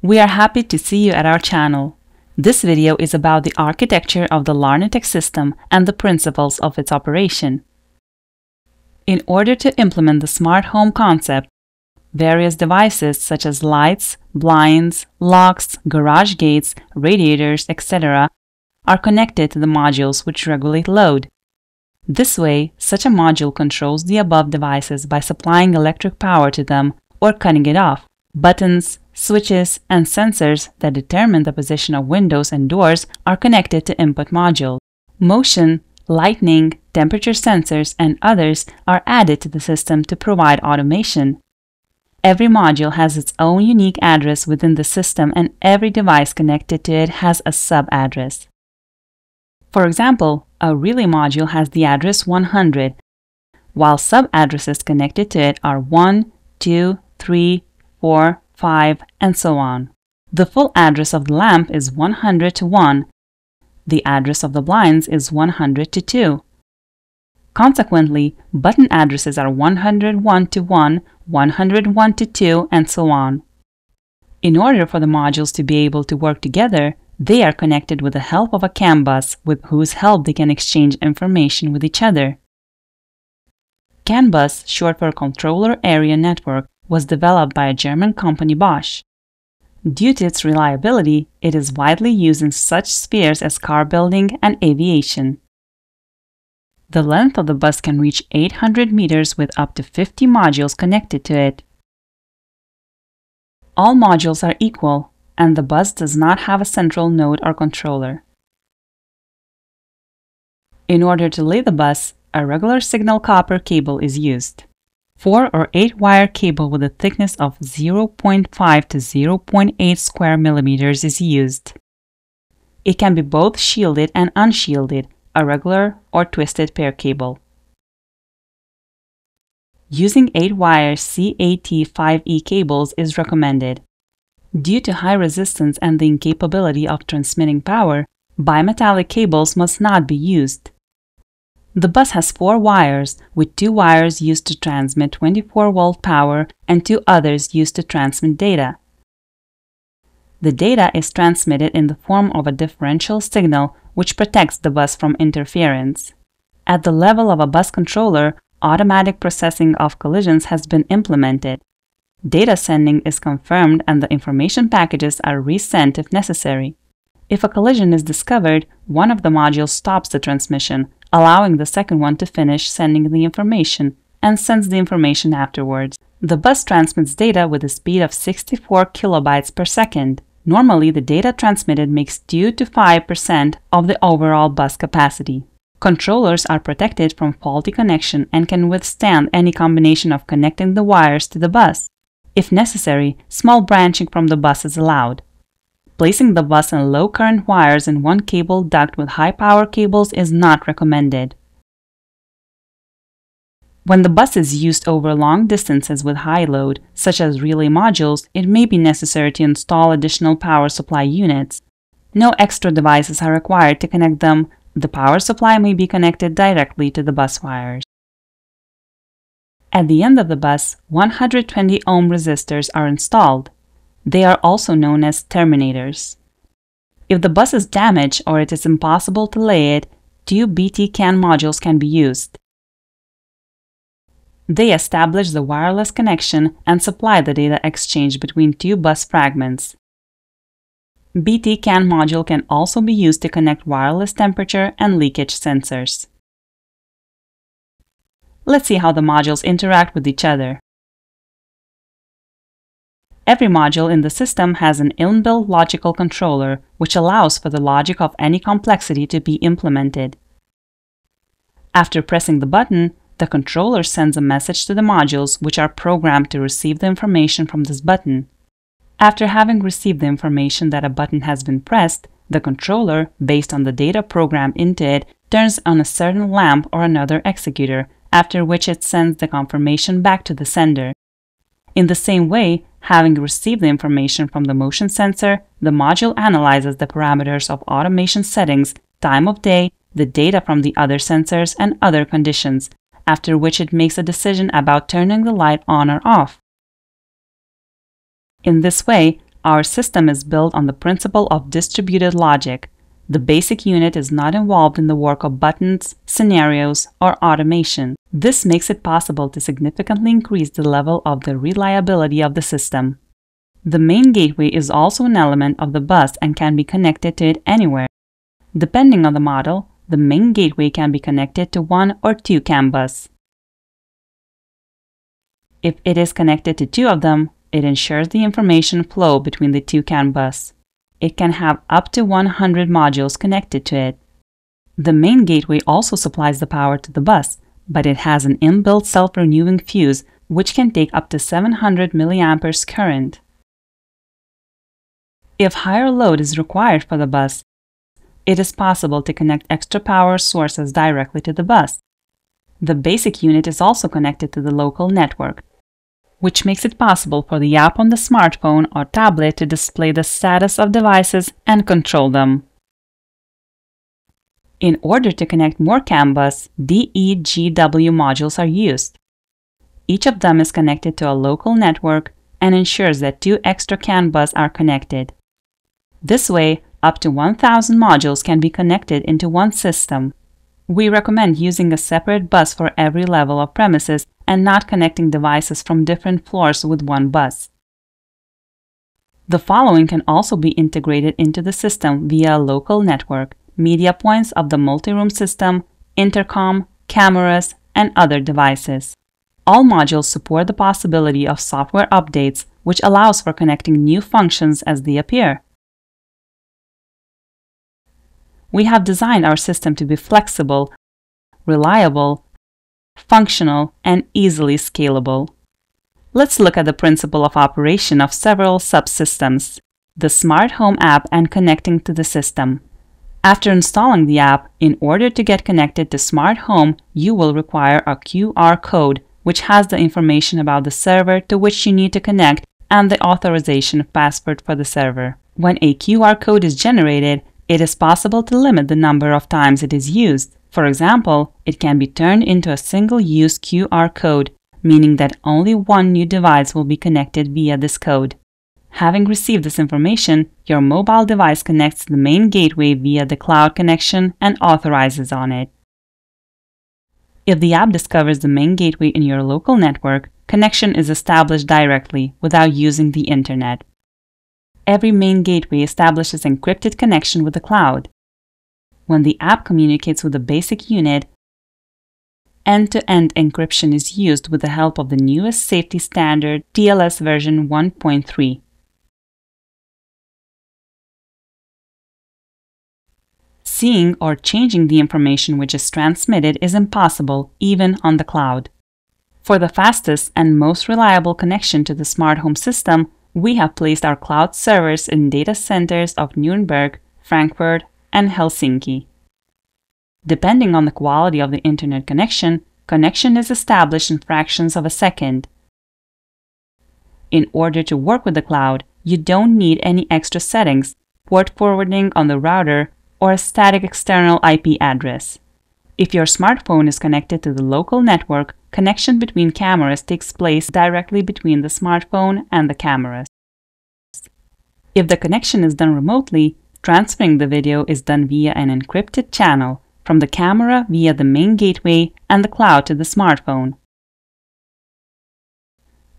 We are happy to see you at our channel. This video is about the architecture of the Larnitech system and the principles of its operation. In order to implement the smart home concept, various devices such as lights, blinds, locks, garage gates, radiators, etc. are connected to the modules which regulate load. This way, such a module controls the above devices by supplying electric power to them or cutting it off. Buttons, switches, and sensors that determine the position of windows and doors are connected to input module. Motion, lighting, temperature sensors, and others are added to the system to provide automation. Every module has its own unique address within the system and every device connected to it has a sub-address. For example, a relay module has the address 100, while sub-addresses connected to it are 1, 2, 3, 4, 5, and so on. The full address of the lamp is 100 to 1. The address of the blinds is 100 to 2. Consequently, button addresses are 101 to 1, 101 to 2, and so on. In order for the modules to be able to work together, they are connected with the help of a CAN bus with whose help they can exchange information with each other. CAN bus, short for Controller Area Network, was developed by a German company Bosch. Due to its reliability, it is widely used in such spheres as car building and aviation. The length of the bus can reach 800 meters with up to 50 modules connected to it. All modules are equal, and the bus does not have a central node or controller. In order to lay the bus, a regular signal copper cable is used. 4 or 8 wire cable with a thickness of 0.5 to 0.8 square millimeters is used. It can be both shielded and unshielded, a regular or twisted pair cable. Using 8 wire CAT5E cables is recommended. Due to high resistance and the incapability of transmitting power, bimetallic cables must not be used. The bus has four wires, with two wires used to transmit 24 volt power and two others used to transmit data. The data is transmitted in the form of a differential signal which protects the bus from interference. At the level of a bus controller, automatic processing of collisions has been implemented. Data sending is confirmed and the information packages are resent if necessary. If a collision is discovered, one of the modules stops the transmission, allowing the second one to finish sending the information and sends the information afterwards. The bus transmits data with a speed of 64 kilobytes per second. Normally, the data transmitted makes 2 to 5% of the overall bus capacity. Controllers are protected from faulty connection and can withstand any combination of connecting the wires to the bus. If necessary, small branching from the bus is allowed. Placing the bus and low current wires in one cable duct with high power cables is not recommended. When the bus is used over long distances with high load, such as relay modules, it may be necessary to install additional power supply units. No extra devices are required to connect them, the power supply may be connected directly to the bus wires. At the end of the bus, 120 ohm resistors are installed. They are also known as terminators. If the bus is damaged or it is impossible to lay it, two BT CAN modules can be used. They establish the wireless connection and supply the data exchange between two bus fragments. BT CAN module can also be used to connect wireless temperature and leakage sensors. Let's see how the modules interact with each other. Every module in the system has an inbuilt logical controller, which allows for the logic of any complexity to be implemented. After pressing the button, the controller sends a message to the modules which are programmed to receive the information from this button. After having received the information that a button has been pressed, the controller, based on the data programmed into it, turns on a certain lamp or another executor, after which it sends the confirmation back to the sender. In the same way, Having received the information from the motion sensor, the module analyzes the parameters of automation settings, time of day, the data from the other sensors, and other conditions, after which it makes a decision about turning the light on or off. In this way, Our system is built on the principle of distributed logic. The basic unit is not involved in the work of buttons, scenarios, or automation. This makes it possible to significantly increase the level of the reliability of the system. The main gateway is also an element of the bus and can be connected to it anywhere. Depending on the model, the main gateway can be connected to one or two CAN bus. If it is connected to two of them, it ensures the information flow between the two CAN bus. It can have up to 100 modules connected to it. The main gateway also supplies the power to the bus, but it has an inbuilt self-renewing fuse which can take up to 700 mA current. If higher load is required for the bus, it is possible to connect extra power sources directly to the bus. The basic unit is also connected to the local network, which makes it possible for the app on the smartphone or tablet to display the status of devices and control them. In order to connect more CAN bus, DEGW modules are used. Each of them is connected to a local network and ensures that two extra CAN are connected. This way, up to 1000 modules can be connected into one system. We recommend using a separate bus for every level of premises and not connecting devices from different floors with one bus. The following can also be integrated into the system via a local network, media points of the multi-room system, intercom, cameras, and other devices. All modules support the possibility of software updates, which allows for connecting new functions as they appear. We have designed our system to be flexible, reliable, functional, and easily scalable. Let's look at the principle of operation of several subsystems, the Smart Home app and connecting to the system. After installing the app, in order to get connected to Smart Home, you will require a QR code which has the information about the server to which you need to connect and the authorization password for the server. When a QR code is generated, it is possible to limit the number of times it is used. For example, it can be turned into a single-use QR code, meaning that only one new device will be connected via this code. Having received this information, your mobile device connects to the main gateway via the cloud connection and authorizes on it. If the app discovers the main gateway in your local network, connection is established directly without using the internet. Every main gateway establishes encrypted connection with the cloud when the app communicates with the basic unit, end-to-end encryption is used with the help of the newest safety standard TLS version 1.3. Seeing or changing the information which is transmitted is impossible even on the cloud. For the fastest and most reliable connection to the smart home system, we have placed our cloud servers in data centers of Nuremberg, Frankfurt, and Helsinki. Depending on the quality of the internet connection, connection is established in fractions of a second. In order to work with the cloud, you don't need any extra settings, port forwarding on the router, or a static external IP address. If your smartphone is connected to the local network, connection between cameras takes place directly between the smartphone and the cameras. If the connection is done remotely, Transferring the video is done via an encrypted channel from the camera via the main gateway and the cloud to the smartphone.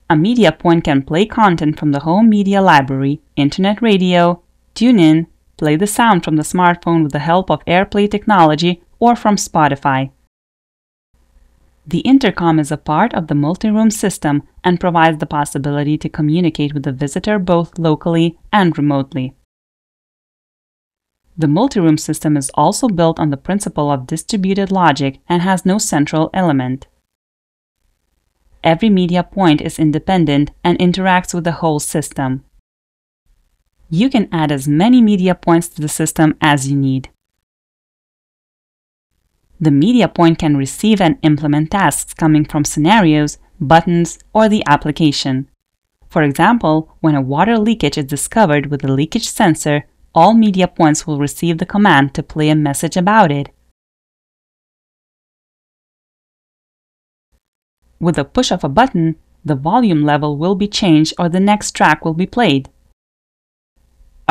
A media point can play content from the home media library, internet radio, TuneIn, play the sound from the smartphone with the help of AirPlay technology or from Spotify. The intercom is a part of the multi-room system and provides the possibility to communicate with the visitor both locally and remotely. The multi-room system is also built on the principle of distributed logic and has no central element. Every media point is independent and interacts with the whole system. You can add as many media points to the system as you need. The media point can receive and implement tasks coming from scenarios, buttons, or the application. For example, when a water leakage is discovered with a leakage sensor, all media points will receive the command to play a message about it. With the push of a button, the volume level will be changed or the next track will be played.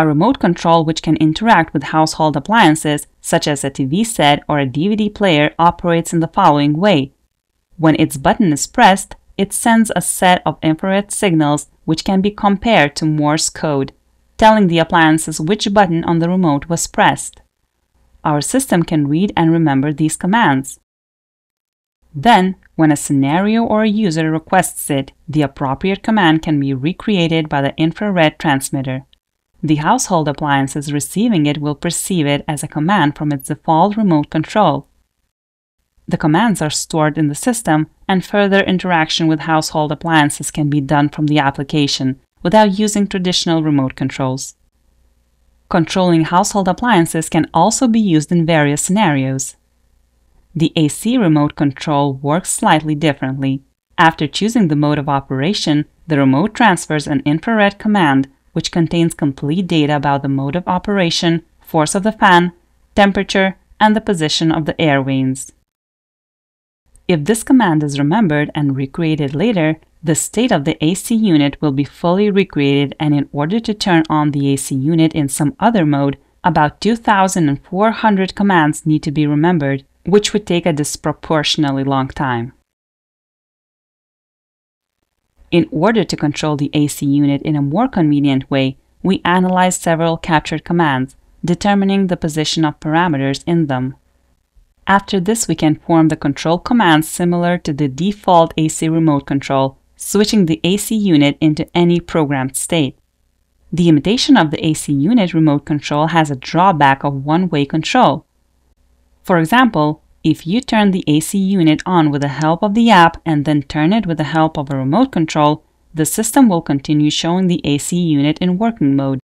A remote control which can interact with household appliances, such as a TV set or a DVD player, operates in the following way. When its button is pressed, it sends a set of infrared signals which can be compared to Morse code, telling the appliances which button on the remote was pressed. Our system can read and remember these commands. Then, when a scenario or a user requests it, the appropriate command can be recreated by the infrared transmitter. The household appliances receiving it will perceive it as a command from its default remote control. The commands are stored in the system, and further interaction with household appliances can be done from the application without using traditional remote controls. Controlling household appliances can also be used in various scenarios. The AC remote control works slightly differently. After choosing the mode of operation, the remote transfers an infrared command which contains complete data about the mode of operation, force of the fan, temperature, and the position of the air vanes. If this command is remembered and recreated later, the state of the AC unit will be fully recreated and in order to turn on the AC unit in some other mode, about 2,400 commands need to be remembered, which would take a disproportionately long time. In order to control the AC unit in a more convenient way, we analyzed several captured commands, determining the position of parameters in them. After this, we can form the control commands similar to the default AC remote control, switching the AC unit into any programmed state. The imitation of the AC unit remote control has a drawback of one-way control. For example, if you turn the AC unit on with the help of the app and then turn it with the help of a remote control, the system will continue showing the AC unit in working mode.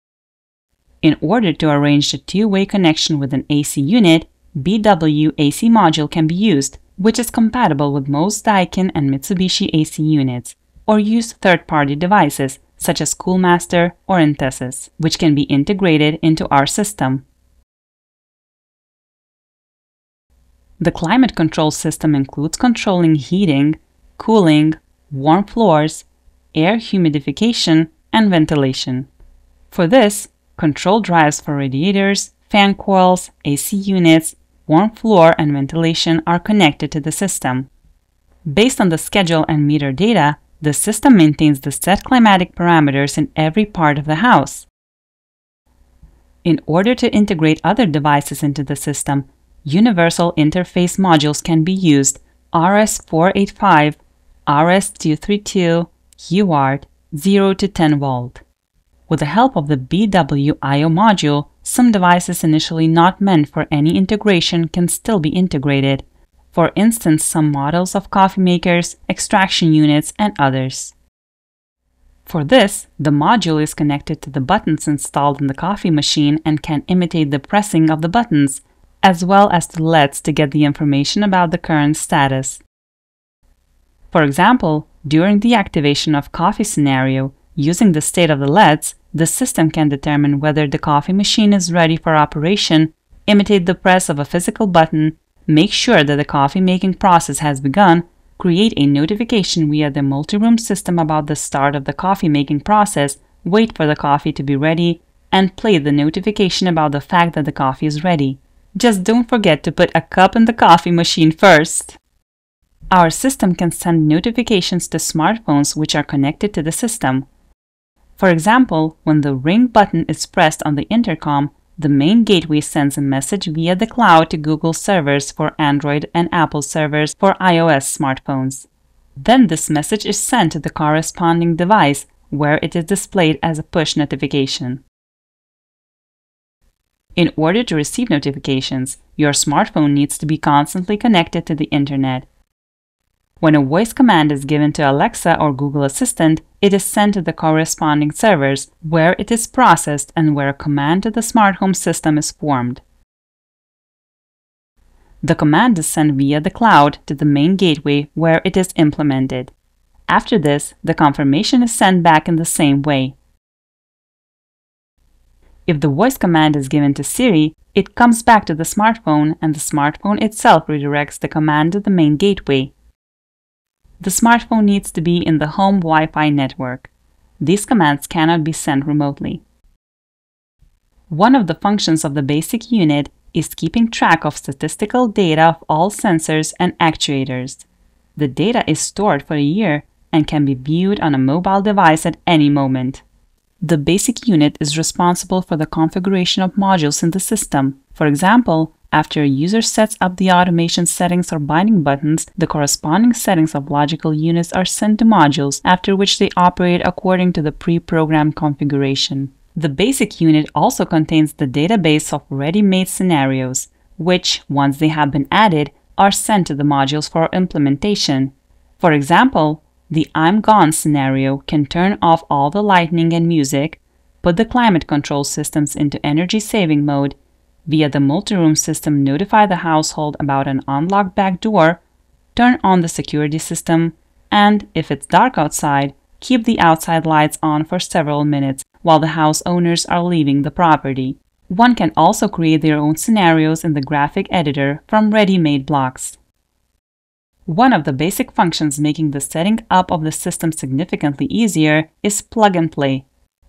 In order to arrange the two-way connection with an AC unit, BW AC module can be used, which is compatible with most Daikin and Mitsubishi AC units, or use third-party devices such as Coolmaster or Intesis, which can be integrated into our system. The climate control system includes controlling heating, cooling, warm floors, air humidification, and ventilation. For this, control drives for radiators, fan coils, AC units, warm floor and ventilation are connected to the system. Based on the schedule and meter data, the system maintains the set climatic parameters in every part of the house. In order to integrate other devices into the system, universal interface modules can be used RS485, RS232, UART, 0 to 10 volt. With the help of the BW-IO module, some devices initially not meant for any integration can still be integrated, for instance some models of coffee makers, extraction units, and others. For this, the module is connected to the buttons installed in the coffee machine and can imitate the pressing of the buttons, as well as to LEDs to get the information about the current status. For example, during the activation of coffee scenario, using the state of the LEDs, the system can determine whether the coffee machine is ready for operation, imitate the press of a physical button, make sure that the coffee making process has begun, create a notification via the multi-room system about the start of the coffee making process, wait for the coffee to be ready, and play the notification about the fact that the coffee is ready. Just don't forget to put a cup in the coffee machine first. Our system can send notifications to smartphones which are connected to the system. For example, when the ring button is pressed on the intercom, the main gateway sends a message via the cloud to Google servers for Android and Apple servers for iOS smartphones. Then this message is sent to the corresponding device, where it is displayed as a push notification. In order to receive notifications, your smartphone needs to be constantly connected to the internet. When a voice command is given to Alexa or Google Assistant, it is sent to the corresponding servers, where it is processed and where a command to the smart home system is formed. The command is sent via the cloud to the main gateway where it is implemented. After this, the confirmation is sent back in the same way. If the voice command is given to Siri, it comes back to the smartphone and the smartphone itself redirects the command to the main gateway the smartphone needs to be in the home Wi-Fi network. These commands cannot be sent remotely. One of the functions of the basic unit is keeping track of statistical data of all sensors and actuators. The data is stored for a year and can be viewed on a mobile device at any moment. The basic unit is responsible for the configuration of modules in the system. For example, after a user sets up the automation settings or binding buttons, the corresponding settings of logical units are sent to modules, after which they operate according to the pre-programmed configuration. The basic unit also contains the database of ready-made scenarios, which, once they have been added, are sent to the modules for implementation. For example, the I'm gone scenario can turn off all the lighting and music, put the climate control systems into energy saving mode, via the multi-room system notify the household about an unlocked back door, turn on the security system, and, if it's dark outside, keep the outside lights on for several minutes while the house owners are leaving the property. One can also create their own scenarios in the graphic editor from ready-made blocks. One of the basic functions making the setting up of the system significantly easier is plug and play.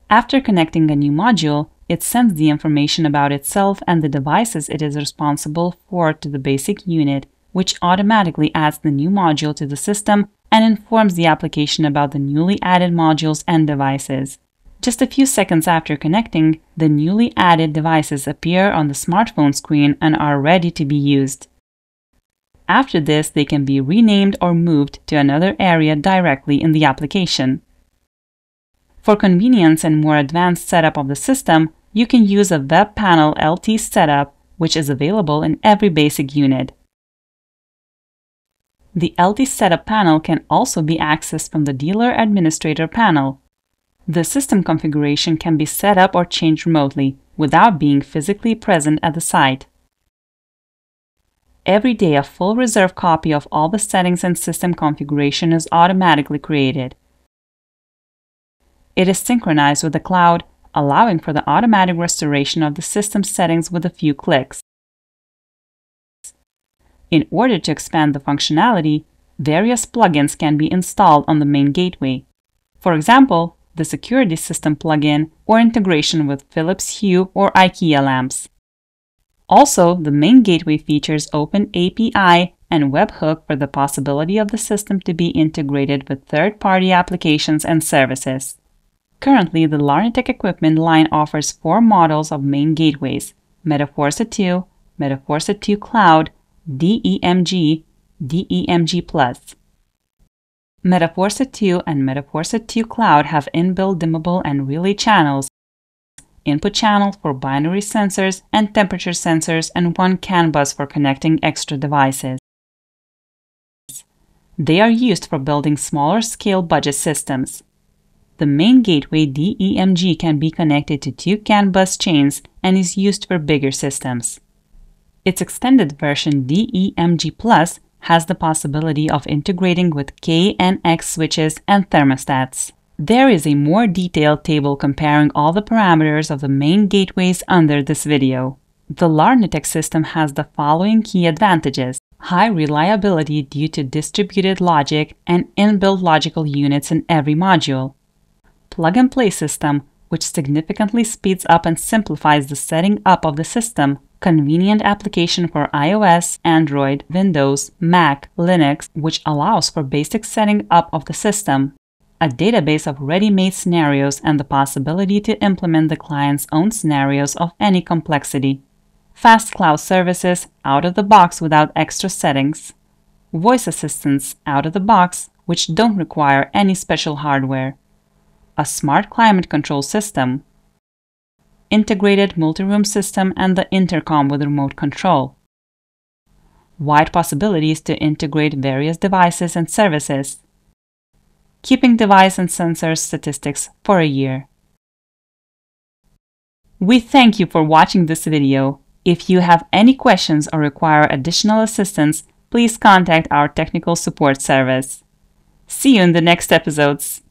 After connecting a new module, it sends the information about itself and the devices it is responsible for to the basic unit, which automatically adds the new module to the system and informs the application about the newly added modules and devices. Just a few seconds after connecting, the newly added devices appear on the smartphone screen and are ready to be used. After this, they can be renamed or moved to another area directly in the application. For convenience and more advanced setup of the system, you can use a Web Panel LT setup, which is available in every basic unit. The LT Setup panel can also be accessed from the Dealer Administrator panel. The system configuration can be set up or changed remotely without being physically present at the site. Every day, a full reserve copy of all the settings and system configuration is automatically created. It is synchronized with the cloud, allowing for the automatic restoration of the system settings with a few clicks. In order to expand the functionality, various plugins can be installed on the main gateway. For example, the security system plugin or integration with Philips Hue or IKEA lamps. Also, the main gateway features Open API and webhook for the possibility of the system to be integrated with third-party applications and services. Currently, the Larnitech equipment line offers four models of main gateways, Metaforsa 2, Metaforsa 2 Cloud, DEMG, DEMG Plus. Metaforsa 2 and Metaforsa 2 Cloud have inbuilt dimmable and relay channels input channel for binary sensors and temperature sensors, and one CAN bus for connecting extra devices. They are used for building smaller scale budget systems. The main gateway DEMG can be connected to two CAN bus chains and is used for bigger systems. Its extended version DEMG Plus has the possibility of integrating with KNX switches and thermostats. There is a more detailed table comparing all the parameters of the main gateways under this video. The Larnitech system has the following key advantages. High reliability due to distributed logic and inbuilt logical units in every module. Plug-and-play system, which significantly speeds up and simplifies the setting up of the system. Convenient application for iOS, Android, Windows, Mac, Linux, which allows for basic setting up of the system a database of ready-made scenarios and the possibility to implement the client's own scenarios of any complexity. Fast cloud services out of the box without extra settings. Voice assistants out of the box which don't require any special hardware. A smart climate control system. Integrated multi-room system and the intercom with remote control. Wide possibilities to integrate various devices and services keeping device and sensor statistics for a year. We thank you for watching this video. If you have any questions or require additional assistance, please contact our technical support service. See you in the next episodes.